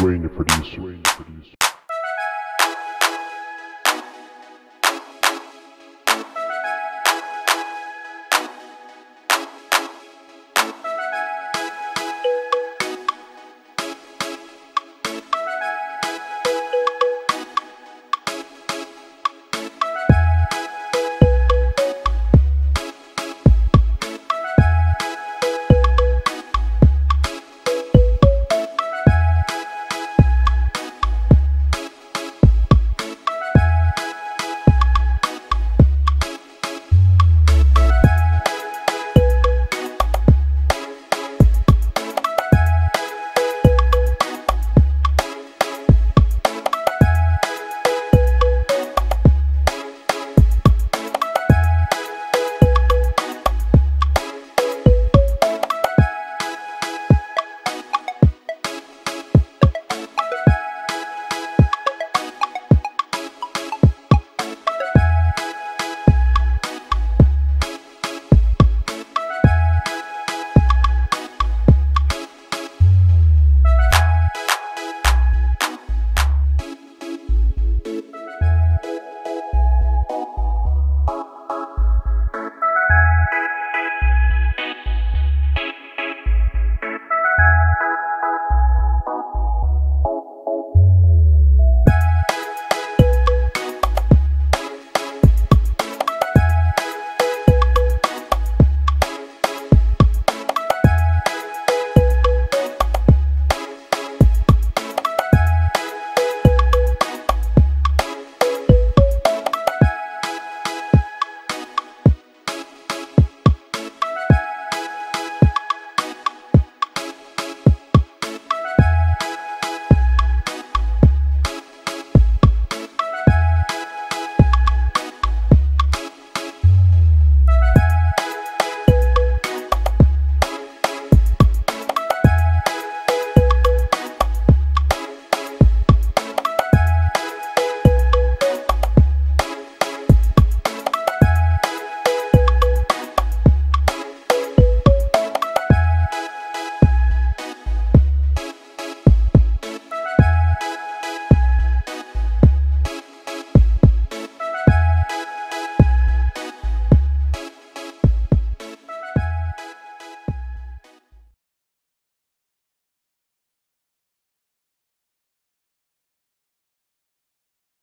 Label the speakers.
Speaker 1: Dwayne the producer.